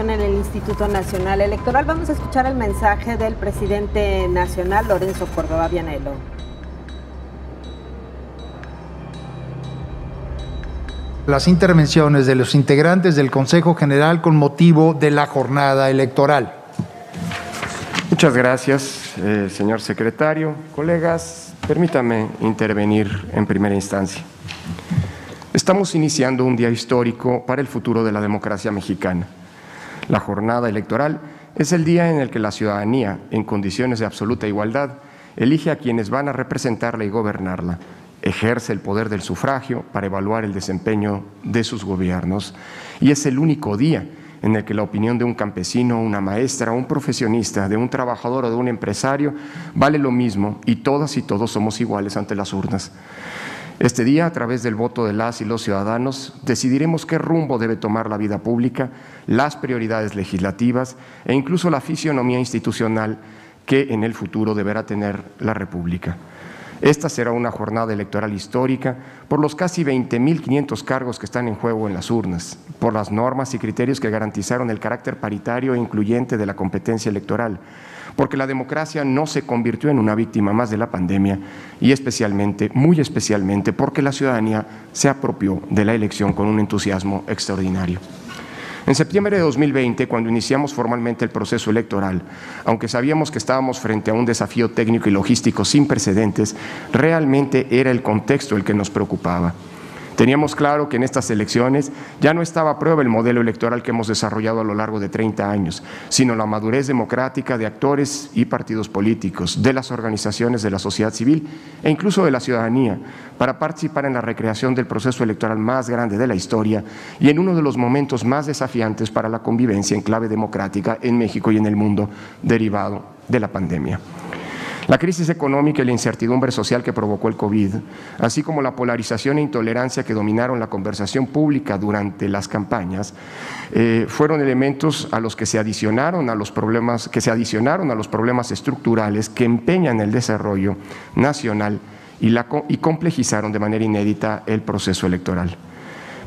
en el Instituto Nacional Electoral. Vamos a escuchar el mensaje del presidente nacional, Lorenzo Córdoba Vianelo. Las intervenciones de los integrantes del Consejo General con motivo de la jornada electoral. Muchas gracias, eh, señor secretario. Colegas, permítame intervenir en primera instancia. Estamos iniciando un día histórico para el futuro de la democracia mexicana. La jornada electoral es el día en el que la ciudadanía, en condiciones de absoluta igualdad, elige a quienes van a representarla y gobernarla, ejerce el poder del sufragio para evaluar el desempeño de sus gobiernos y es el único día en el que la opinión de un campesino, una maestra, un profesionista, de un trabajador o de un empresario vale lo mismo y todas y todos somos iguales ante las urnas. Este día, a través del voto de las y los ciudadanos, decidiremos qué rumbo debe tomar la vida pública, las prioridades legislativas e incluso la fisionomía institucional que en el futuro deberá tener la República. Esta será una jornada electoral histórica por los casi 20.500 cargos que están en juego en las urnas, por las normas y criterios que garantizaron el carácter paritario e incluyente de la competencia electoral, porque la democracia no se convirtió en una víctima más de la pandemia y especialmente, muy especialmente, porque la ciudadanía se apropió de la elección con un entusiasmo extraordinario. En septiembre de 2020, cuando iniciamos formalmente el proceso electoral, aunque sabíamos que estábamos frente a un desafío técnico y logístico sin precedentes, realmente era el contexto el que nos preocupaba. Teníamos claro que en estas elecciones ya no estaba a prueba el modelo electoral que hemos desarrollado a lo largo de 30 años, sino la madurez democrática de actores y partidos políticos, de las organizaciones de la sociedad civil e incluso de la ciudadanía, para participar en la recreación del proceso electoral más grande de la historia y en uno de los momentos más desafiantes para la convivencia en clave democrática en México y en el mundo derivado de la pandemia. La crisis económica y la incertidumbre social que provocó el COVID, así como la polarización e intolerancia que dominaron la conversación pública durante las campañas, eh, fueron elementos a los que se adicionaron a los problemas que se adicionaron a los problemas estructurales que empeñan el desarrollo nacional y, complejizaron de manera inédita el proceso electoral.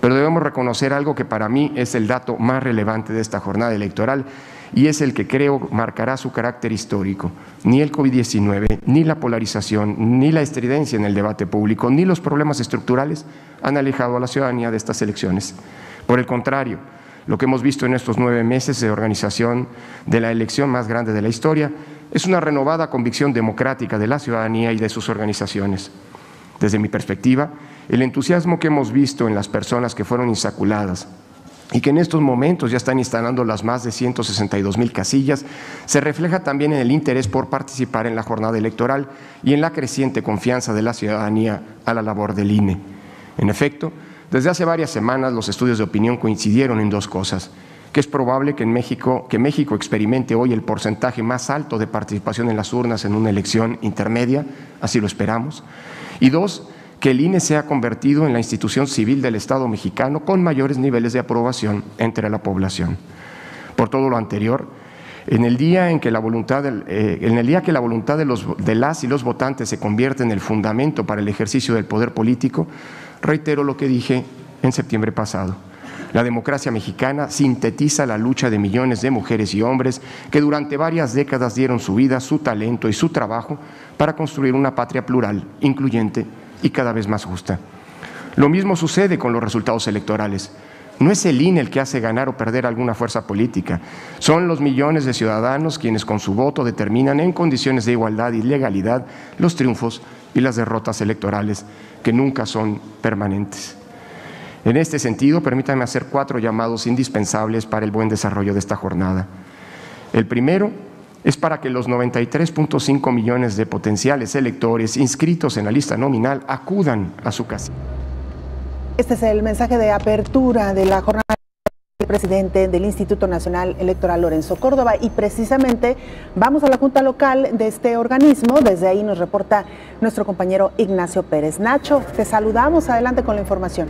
Pero debemos reconocer algo que para mí es el dato más relevante de esta jornada electoral y es el que creo marcará su carácter histórico. Ni el COVID-19, ni la polarización, ni la estridencia en el debate público, ni los problemas estructurales han alejado a la ciudadanía de estas elecciones. Por el contrario, lo que hemos visto en estos nueve meses de organización de la elección más grande de la historia es una renovada convicción democrática de la ciudadanía y de sus organizaciones. Desde mi perspectiva, el entusiasmo que hemos visto en las personas que fueron insaculadas, y que en estos momentos ya están instalando las más de 162 mil casillas, se refleja también en el interés por participar en la jornada electoral y en la creciente confianza de la ciudadanía a la labor del INE. En efecto, desde hace varias semanas los estudios de opinión coincidieron en dos cosas que es probable que en México que México experimente hoy el porcentaje más alto de participación en las urnas en una elección intermedia, así lo esperamos, y dos, que el INE se ha convertido en la institución civil del Estado mexicano con mayores niveles de aprobación entre la población. Por todo lo anterior, en el día en que la voluntad, eh, en el día que la voluntad de, los, de las y los votantes se convierte en el fundamento para el ejercicio del poder político, reitero lo que dije en septiembre pasado. La democracia mexicana sintetiza la lucha de millones de mujeres y hombres que durante varias décadas dieron su vida, su talento y su trabajo para construir una patria plural, incluyente y cada vez más justa. Lo mismo sucede con los resultados electorales. No es el INE el que hace ganar o perder alguna fuerza política, son los millones de ciudadanos quienes con su voto determinan en condiciones de igualdad y legalidad los triunfos y las derrotas electorales, que nunca son permanentes. En este sentido, permítanme hacer cuatro llamados indispensables para el buen desarrollo de esta jornada. El primero es para que los 93.5 millones de potenciales electores inscritos en la lista nominal acudan a su casa. Este es el mensaje de apertura de la jornada del presidente del Instituto Nacional Electoral Lorenzo Córdoba y precisamente vamos a la junta local de este organismo. Desde ahí nos reporta nuestro compañero Ignacio Pérez. Nacho, te saludamos. Adelante con la información.